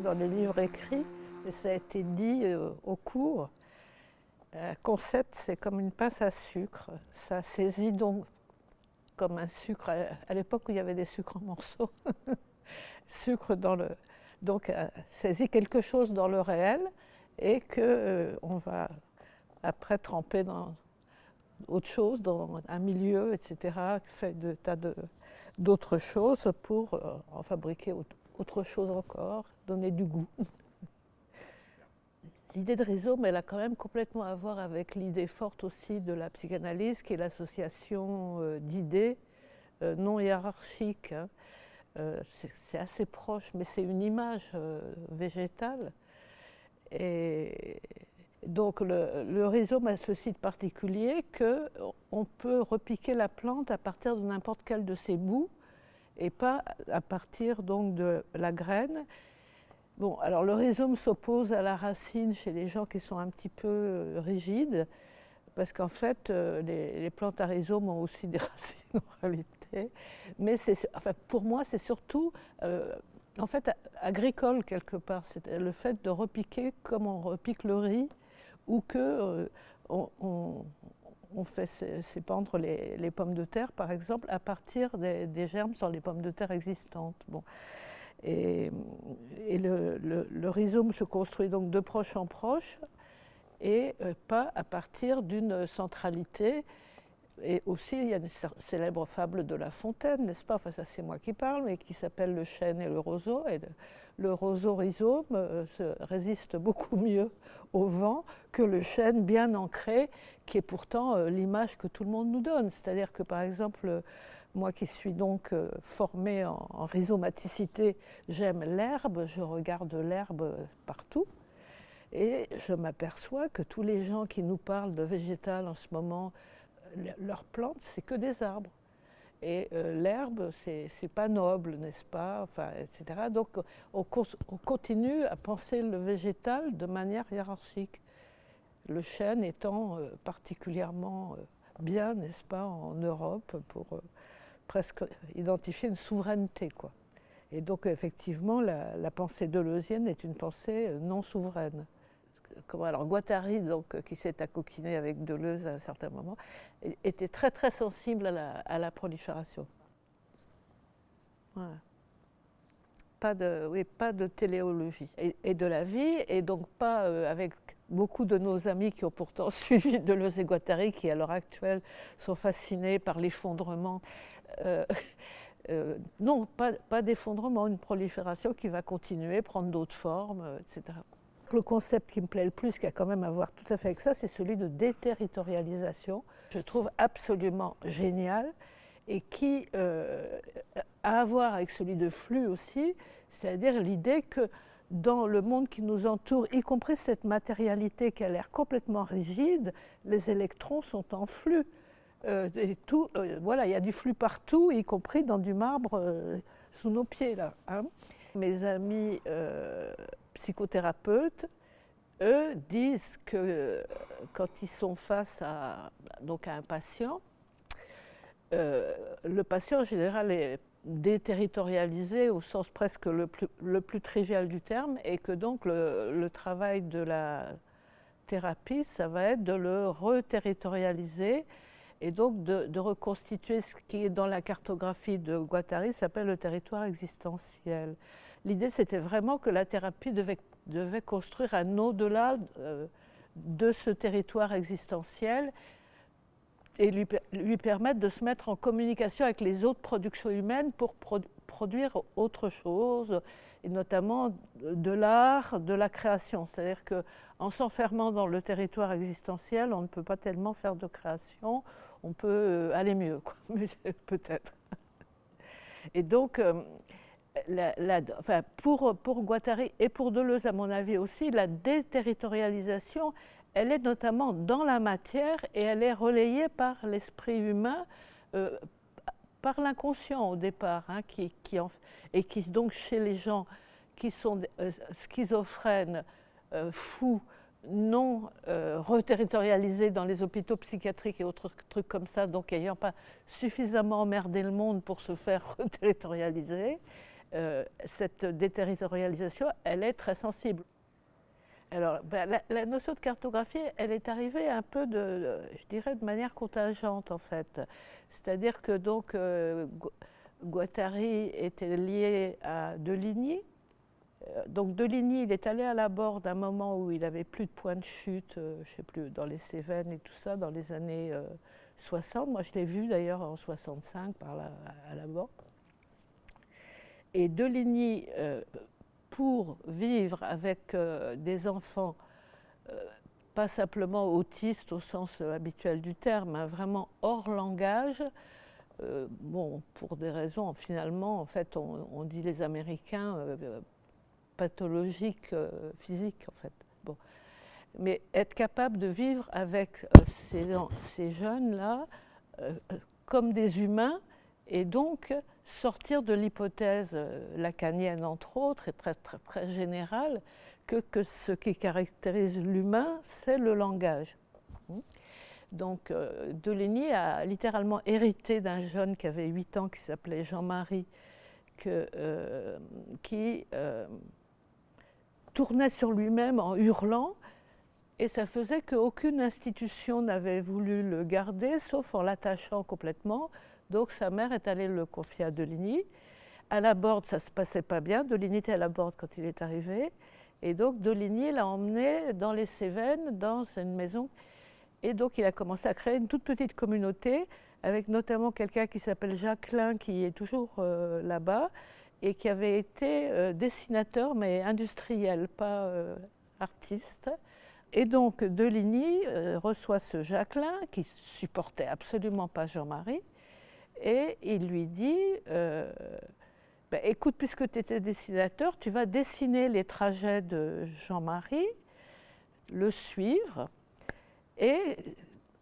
dans les livres écrits, mais ça a été dit au cours. Un concept, c'est comme une pince à sucre. Ça saisit donc comme un sucre, à l'époque où il y avait des sucres en morceaux, sucre dans le... Donc, saisit quelque chose dans le réel et qu'on on va après tremper dans autre chose, dans un milieu, etc., fait de tas d'autres choses pour euh, en fabriquer autre chose encore, donner du goût. L'idée de rhizome, elle a quand même complètement à voir avec l'idée forte aussi de la psychanalyse, qui est l'association euh, d'idées euh, non hiérarchiques. Hein. c'est assez proche, mais c'est une image végétale. Et donc le, rhizome a ce site particulier qu'on peut repiquer la plante à partir de n'importe quel de ses bouts et pas à partir donc de la graine. Bon, alors le rhizome s'oppose à la racine chez les gens qui sont un petit peu euh, rigides, parce qu'en fait, euh, les, plantes à rhizome ont aussi des racines en réalité. Mais enfin, pour moi, c'est surtout euh, en fait agricole quelque part. C'est le fait de repiquer comme on repique le riz ou que on, fait s'épandre les, pommes de terre, par exemple, à partir des, germes sur les pommes de terre existantes. Et, le, rhizome se construit donc de proche en proche et euh, pas à partir d'une centralité et aussi, il y a une célèbre fable de La Fontaine, n'est-ce pas? Enfin, ça c'est moi qui parle, mais qui s'appelle Le chêne et le roseau. Et le, roseau rhizome euh, résiste beaucoup mieux au vent que le chêne bien ancré, qui est pourtant euh, l'image que tout le monde nous donne. C'est-à-dire que, par exemple, moi qui suis donc euh, formée en rhizomaticité, j'aime l'herbe, je regarde l'herbe partout. Et je m'aperçois que tous les gens qui nous parlent de végétal en ce moment, leurs plantes, c'est que des arbres. Et euh, l'herbe, c'est pas noble, n'est-ce pas enfin, etc. Donc on, continue à penser le végétal de manière hiérarchique. Le chêne étant euh, particulièrement euh, bien, n'est-ce pas, en Europe pour presque identifier une souveraineté. Quoi. Et donc effectivement, la, la pensée deleuzienne est une pensée non souveraine alors Guattari, euh, qui s'est accoquiné avec Deleuze à un certain moment, était très très sensible à la, prolifération. Pas de, téléologie et, de la vie, et donc pas euh, avec beaucoup de nos amis qui ont pourtant suivi Deleuze et Guattari, qui à l'heure actuelle sont fascinés par l'effondrement. Euh, non, pas d'effondrement, une prolifération qui va continuer, prendre d'autres formes, etc le concept qui me plaît le plus, qui a quand même à voir tout à fait avec ça, c'est celui de déterritorialisation. Je trouve absolument génial et qui euh, a à voir avec celui de flux aussi, c'est-à-dire l'idée que dans le monde qui nous entoure, y compris cette matérialité qui a l'air complètement rigide, les électrons sont en flux. Euh, euh, voilà, il y a du flux partout, y compris dans du marbre sous nos pieds là. Hein. Mes amis psychothérapeutes, eux, disent que quand ils sont face à, donc à un patient, euh, le patient en général est déterritorialisé au sens presque le plus, le plus trivial du terme et que donc le, travail de la thérapie, ça va être de le reterritorialiser et donc de, de, reconstituer ce qui est dans la cartographie de Guattari s'appelle le territoire existentiel. L'idée, c'était vraiment que la thérapie devait, construire un au-delà euh, de ce territoire existentiel et lui, permettre de se mettre en communication avec les autres productions humaines pour produire autre chose, et notamment de l'art, de la création. C'est-à-dire qu'en s'enfermant dans le territoire existentiel, on ne peut pas tellement faire de création, on peut euh, aller mieux, peut-être. Et donc, euh, pour, pour Guattari et pour Deleuze, à mon avis aussi, la déterritorialisation, elle est notamment dans la matière et elle est relayée par l'esprit humain, euh, par l'inconscient au départ, hein, et qui donc chez les gens qui sont euh, schizophrènes, euh, fous, non reterritorialisés dans les hôpitaux psychiatriques et autres trucs comme ça, donc ayant pas suffisamment emmerdé le monde pour se faire reterritorialiser, cette déterritorialisation, elle est très sensible. Alors, ben, la, notion de cartographie, elle est arrivée un peu de, je dirais, de manière contingente en fait. C'est-à-dire que donc Guattari était lié à Deligny. Euh, donc Deligny, il est allé à la borde à moment où il n'avait plus de point de chute, euh, je ne sais plus, dans les Cévennes et tout ça, dans les années 60. Euh, Moi, je l'ai vu d'ailleurs en 65 par là, à la borde. Et Deligny, pour vivre avec des enfants, pas simplement autistes au sens habituel du terme, hein, vraiment hors langage, euh, bon, pour des raisons, finalement, en fait, on, dit les Américains euh, pathologiques euh, physiques, en fait. Bon. Mais être capable de vivre avec ces, ces jeunes-là comme des humains et donc sortir de l'hypothèse lacanienne, entre autres, et très, très, très générale, que, que ce qui caractérise l'humain, c'est le langage. Donc euh, Deligny a littéralement hérité d'un jeune qui avait 8 ans, qui s'appelait Jean-Marie, euh, qui euh, tournait sur lui-même en hurlant, et ça faisait qu'aucune institution n'avait voulu le garder, sauf en l'attachant complètement. Donc sa mère est allée le confier à Deligny. À la borde, ça ne se passait pas bien. Deligny était à la borde quand il est arrivé. Et donc Deligny l'a emmené dans les Cévennes, dans une maison et donc, il a commencé à créer une toute petite communauté avec notamment quelqu'un qui s'appelle Jacqueline, qui est toujours euh, là-bas et qui avait été euh, dessinateur, mais industriel, pas euh, artiste. Et donc, Deligny reçoit ce Jacqueline, qui supportait absolument pas Jean-Marie, et il lui dit ben, Écoute, puisque tu étais dessinateur, tu vas dessiner les trajets de Jean-Marie, le suivre et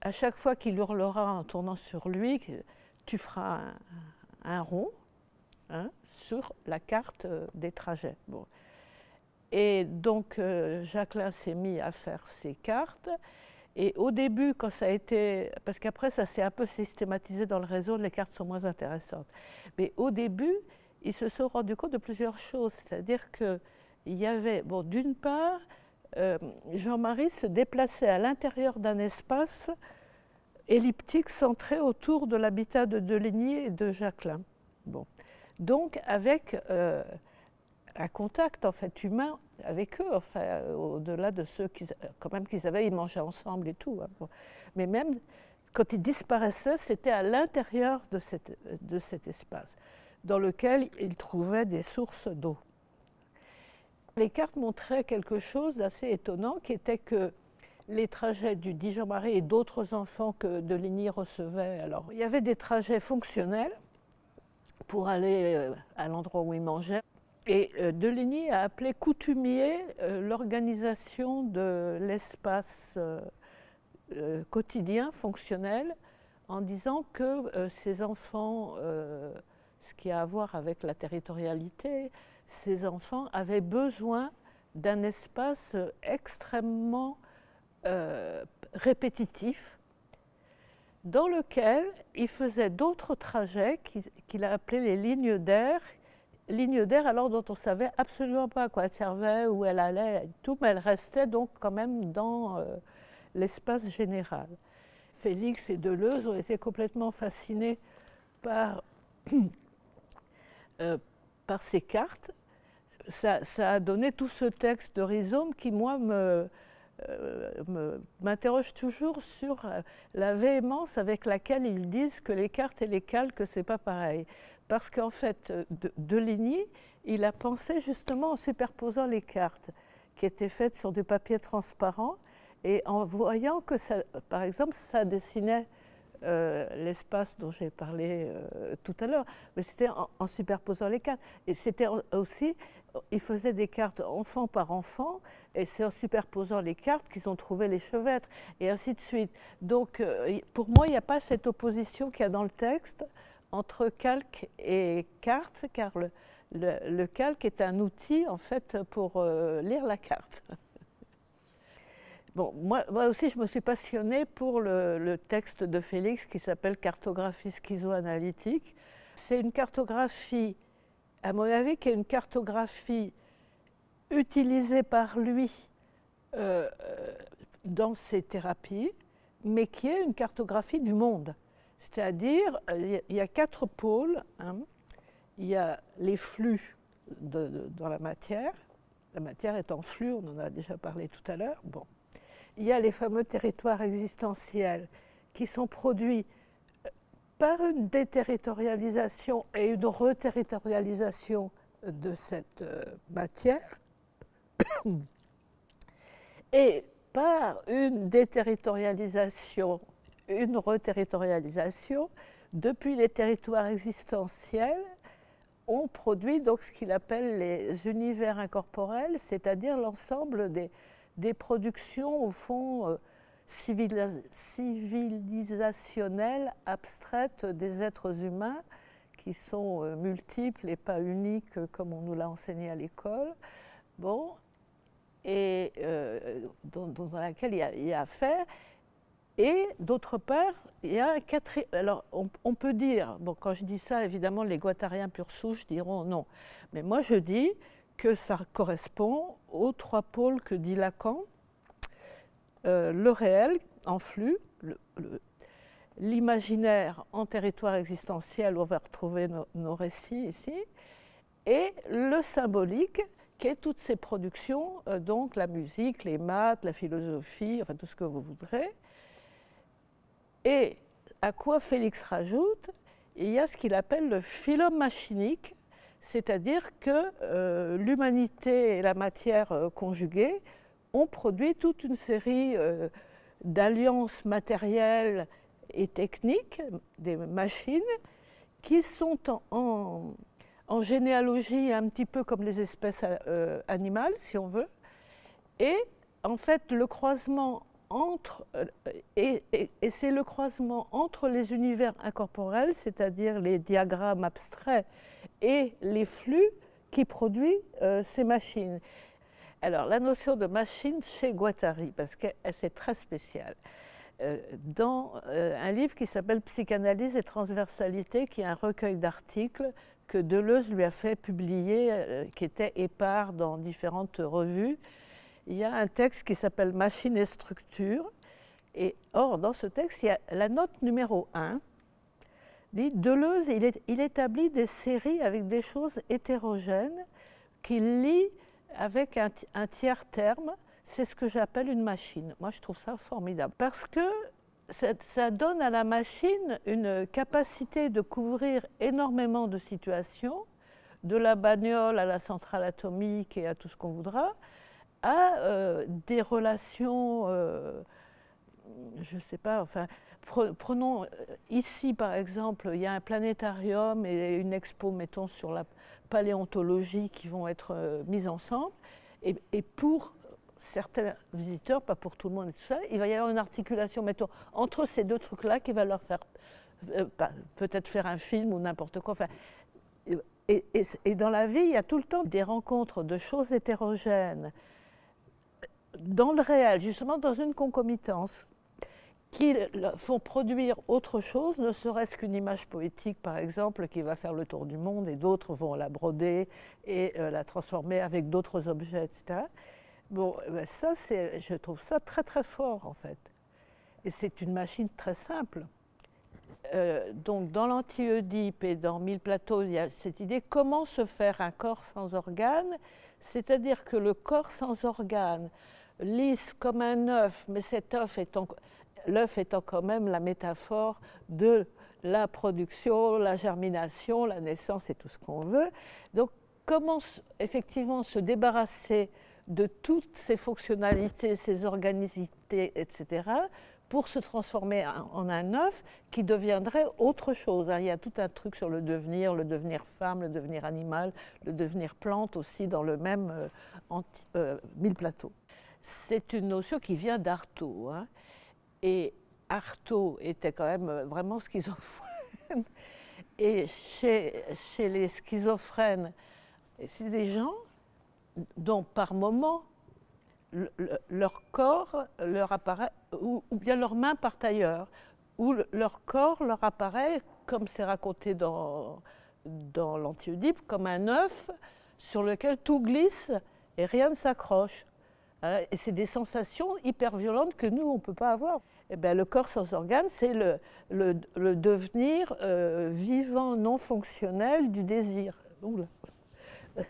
à chaque fois qu'il hurlera en tournant sur lui, tu feras un, rond hein, sur la carte euh, des trajets. Et donc euh, Jacqueline s'est mis à faire ses cartes. Et au début, quand ça a été. Parce qu'après, ça s'est un peu systématisé dans le réseau, les cartes sont moins intéressantes. Mais au début, ils se sont rendus compte de plusieurs choses. C'est-à-dire qu'il y avait, bon, d'une part, euh, Jean-Marie se déplaçait à l'intérieur d'un espace elliptique centré autour de l'habitat de Deligny et de Jacqueline. Bon. Donc avec euh, un contact en fait humain avec eux, enfin, au-delà de ceux qui, quand même qu'ils avaient, ils mangeaient ensemble et tout. Hein. Mais même quand ils disparaissaient, c'était à l'intérieur de, de cet espace dans lequel ils trouvaient des sources d'eau. Les cartes montraient quelque chose d'assez étonnant, qui était que les trajets du Dijon-Marie et d'autres enfants que Deligny recevait, alors il y avait des trajets fonctionnels pour aller euh, à l'endroit où ils mangeaient. Et euh, Deligny a appelé coutumier euh, l'organisation de l'espace quotidien, fonctionnel, en disant que ces enfants, ce qui a à voir avec la territorialité, ces enfants avaient besoin d'un espace extrêmement euh, répétitif dans lequel il faisait d'autres trajets qu'il a appelés les lignes d'air. Lignes d'air alors dont on ne savait absolument pas à quoi elles servaient, où elles allaient, tout, mais elles restaient donc quand même dans euh, l'espace général. Félix et Deleuze ont été complètement fascinés par, euh, par ces cartes ça, a donné tout ce texte de Rhizome qui, moi, euh, m'interroge toujours sur la véhémence avec laquelle ils disent que les cartes et les calques, c'est pas pareil. Parce qu'en fait, de, Deligny, il a pensé justement en superposant les cartes qui étaient faites sur des papiers transparents et en voyant que, par exemple, ça dessinait euh, l'espace dont j'ai parlé tout à l'heure, mais c'était en, superposant les cartes. Et c'était aussi ils faisaient des cartes enfant par enfant, et c'est en superposant les cartes qu'ils ont trouvé les chevêtres, et ainsi de suite. Donc, euh, pour moi, il n'y a pas cette opposition qu'il y a dans le texte entre calque et carte, car le, calque est un outil, en fait, pour euh, lire la carte. Bon, moi, aussi, je me suis passionnée pour le, texte de Félix qui s'appelle Cartographie schizoanalytique. C'est une cartographie à mon avis, qui est une cartographie utilisée par lui euh, dans ses thérapies, mais qui est une cartographie du monde. C'est-à-dire, il y a quatre pôles. Hein. Il y a les flux dans la matière. La matière est en flux, on en a déjà parlé tout à l'heure. Bon. Il y a les fameux territoires existentiels qui sont produits par une déterritorialisation et une reterritorialisation de cette euh, matière, et par une déterritorialisation, une reterritorialisation, depuis les territoires existentiels, on produit donc ce qu'il appelle les univers incorporels, c'est-à-dire l'ensemble des, productions, au fond, euh, civilisationnelles, abstraites des êtres humains, qui sont euh, multiples et pas uniques comme on nous l'a enseigné à l'école. Bon, et euh, dans, laquelle il y a affaire. Et d'autre part, il y a un quatrième. Alors, on, peut dire, bon, quand je dis ça, évidemment, les guattariens pur souche diront non. Mais moi, je dis que ça correspond aux trois pôles que dit Lacan euh, le réel en flux, l'imaginaire en territoire existentiel, où on va retrouver nos récits ici, et le symbolique, qui est toutes ces productions, euh, donc la musique, les maths, la philosophie, enfin tout ce que vous voudrez. Et à quoi Félix rajoute, il y a ce qu'il appelle le philum machinique, c'est-à-dire que euh, l'humanité et la matière euh, conjuguée ont produit toute une série euh, d'alliances matérielles et techniques, des machines, qui sont en, en, généalogie un petit peu comme les espèces animales, si on veut. Et en fait, le croisement entre, euh, et, c'est le croisement entre les univers incorporels, c'est-à-dire les diagrammes abstraits, et les flux qui produit euh, ces machines. Alors, la notion de machine chez Guattari, parce que c'est très spécial. Euh, dans un livre qui s'appelle Psychanalyse et transversalité, qui est un recueil d'articles que Deleuze lui a fait publier, qui était épars dans différentes revues, il y a un texte qui s'appelle Machine et structure. Et or, dans ce texte, il y a la note numéro 1 dit Deleuze, il, établit des séries avec des choses hétérogènes qu'il lit avec un, tiers terme. C'est ce que j'appelle une machine. Moi, je trouve ça formidable. Parce que ça, donne à la machine une capacité de couvrir énormément de situations, de la bagnole à la centrale atomique et à tout ce qu'on voudra, à euh, des relations, euh, je ne sais pas, enfin, prenons euh, ici par exemple, il y a un planétarium et une expo, mettons, sur la paléontologie qui vont être mises ensemble. Et, pour certains visiteurs, pas pour tout le monde et tout ça, il va y avoir une articulation, mettons, entre ces deux trucs-là qui va leur faire peut-être faire un film ou n'importe quoi. Enfin, et, dans la vie, il y a tout le temps des rencontres de choses hétérogènes dans le réel, justement dans une concomitance, qui font produire autre chose, ne serait-ce qu'une image poétique, par exemple, qui va faire le tour du monde, et d'autres vont la broder et euh, la transformer avec d'autres objets, etc. Bon, eh ben, ça, je trouve ça très très fort, en fait. Et c'est une machine très simple. Euh, donc, dans l'anti-Oedipe et dans Mille plateaux, il y a cette idée comment se faire un corps sans organes, c'est-à-dire que le corps sans organes lisse comme un œuf, mais cet œuf étant, l'œuf étant quand même la métaphore de la production, la germination, la naissance et tout ce qu'on veut. Donc, comment effectivement se débarrasser de toutes ces fonctionnalités, ces organicités, etc., pour se transformer en un œuf qui deviendrait autre chose. Hein? Il y a tout un truc sur le devenir, le devenir femme, le devenir animal, le devenir plante aussi dans le même euh, euh, mille plateaux c'est une notion qui vient d'Artaud. Hein. Et Artaud était quand même euh, vraiment schizophrène. Et chez, les schizophrènes, c'est des gens dont par moment leur corps leur apparaît, ou, bien leurs mains partent ailleurs, ou leur corps leur apparaît, comme c'est raconté dans, dans l'anti-Oedipe comme un œuf sur lequel tout glisse et rien ne s'accroche. Hein. et c'est des sensations hyper violentes que nous, on ne peut pas avoir. Eh bien, le corps sans organes, c'est le, devenir euh, vivant non fonctionnel du désir.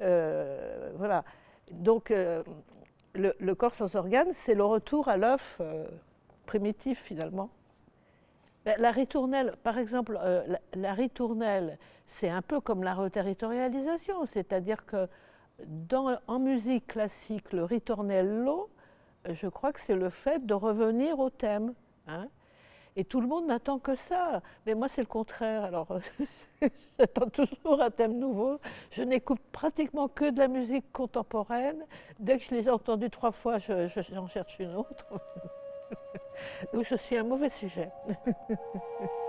Euh, voilà. Donc, euh, le, corps sans organes, c'est le retour à l'œuf primitif finalement. Ben, la ritournelle, par exemple, la, ritournelle, c'est un peu comme la reterritorialisation, c'est-à-dire que en musique classique, le ritornello, je crois que c'est le fait de revenir au thème. Hein. et tout le monde n'attend que ça. Mais moi, c'est le contraire. Alors, j'attends toujours un thème nouveau. Je n'écoute pratiquement que de la musique contemporaine. Dès que je les ai entendus trois fois, j'en cherche une autre. Donc, je suis un mauvais sujet.